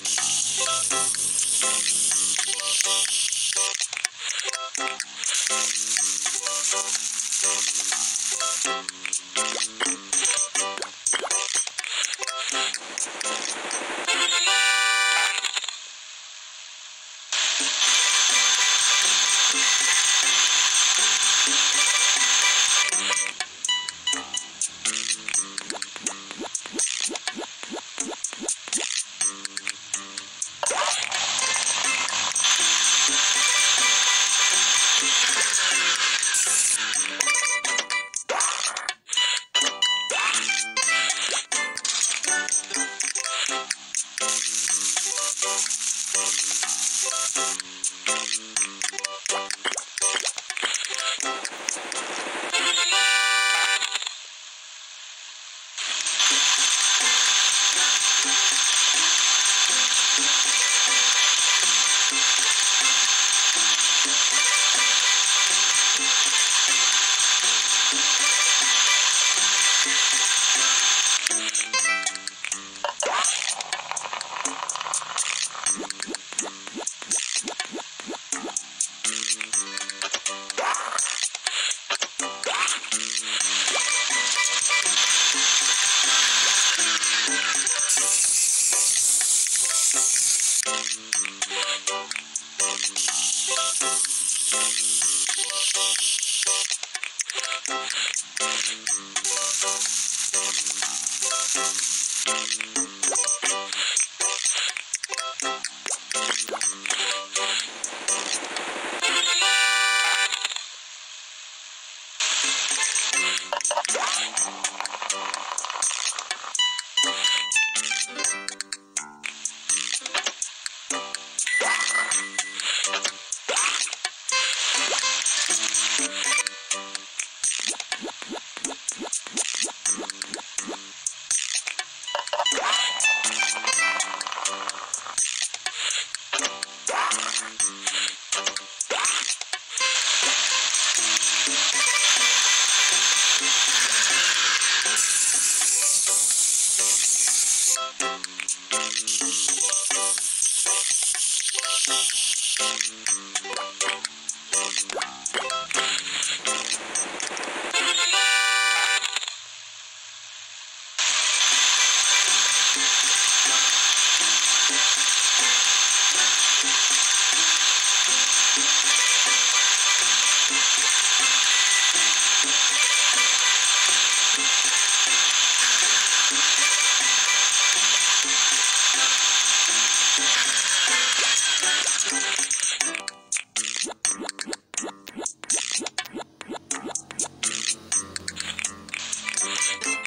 you you you